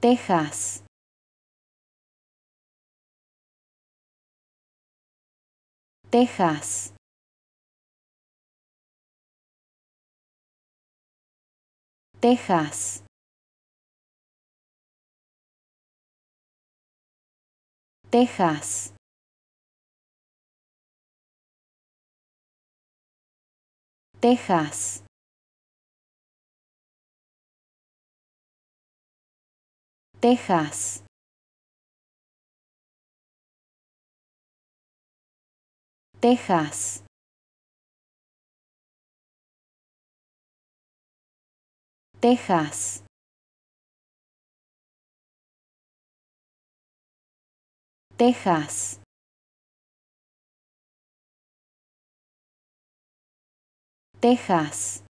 Texas. Texas. Texas. Texas. Texas. Texas. Texas. Texas. Texas. Texas.